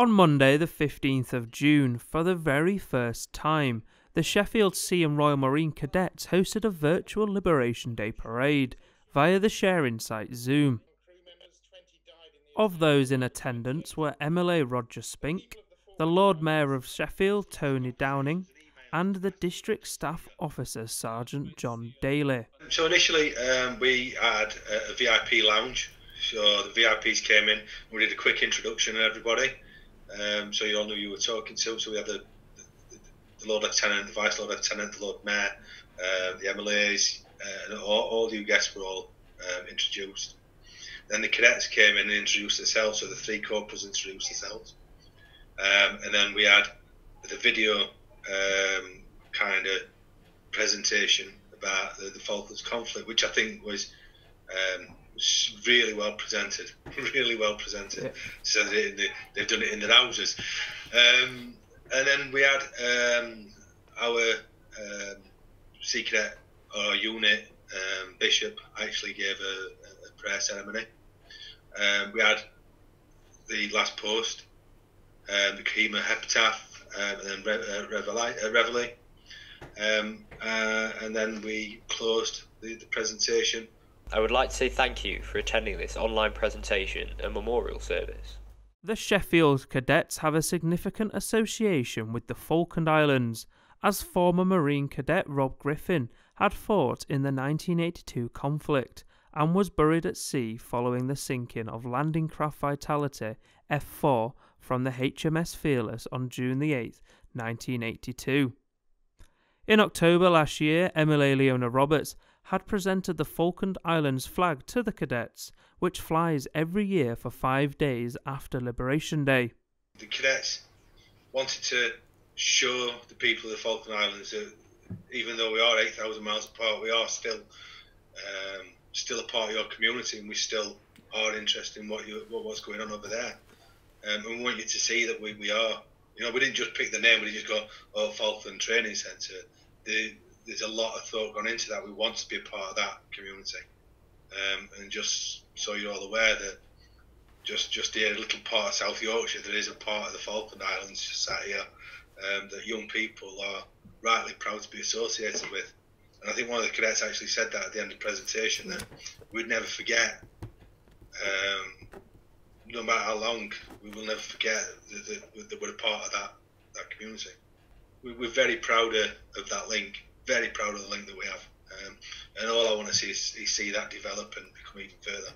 On Monday, the 15th of June, for the very first time, the Sheffield Sea and Royal Marine Cadets hosted a virtual Liberation Day parade via the sharing site Zoom. Of those in attendance were MLA Roger Spink, the Lord Mayor of Sheffield Tony Downing, and the District Staff Officer Sergeant John Daly. So initially, um, we had a, a, VIP lounge. So the VIPs came in. We did a quick introduction of everybody, um, so you all knew you were talking to. So we had the, the, the Lord Lieutenant, the Vice Lord Lieutenant, the Lord Mayor, uh, the MLAs, uh, and all, all you guests were all um, introduced. Then the cadets came in and introduced themselves. So the three corporals introduced themselves, um, and then we had the video um, kind of presentation about the, the, Falklands conflict, which I think was, um, really well presented, really well presented. Yeah. So they, they, have done it in their houses. Um, and then we had um, our um, secret or unit um, bishop actually gave a, a prayer ceremony. Um, we had the last post, the Kohima Epitaph, um, and then Re- uh, Reveille, uh, um, uh, and then we closed the, the presentation. I would like to say thank you for attending this online presentation and memorial service. The Sheffield Cadets have a significant association with the Falkland Islands, as former Marine Cadet Rob Griffin had fought in the 1982 conflict and was buried at sea following the sinking of landing craft Utility F4 from the HMS Fearless on June 8, 1982. In October last year, MLA Leona Roberts had presented the Falkland Islands flag to the cadets, which flies every year for five days after Liberation Day. The cadets wanted to show the people of the Falkland Islands that even though we are 8,000 miles apart, we are still um, still a part of your community and we still are interested in what you, what, what's going on over there. Um, and we want you to see that we, we are, you know, we didn't just pick the name, we just go, oh, Falkland Training Centre. The, there's a lot of thought gone into that. We want to be a part of that community. Um, and just so you're all aware that just just here, a little part of South Yorkshire, there is a part of the Falkland Islands just sat here um, that young people are rightly proud to be associated with. And I think one of the cadets actually said that at the end of the presentation that we'd never forget um, no matter how long, we will never forget that, that we're a part of that, that community. We, are very proud of, of, that link, very proud of the link that we have. Um, and all I want to see is, is, see that develop and become even further.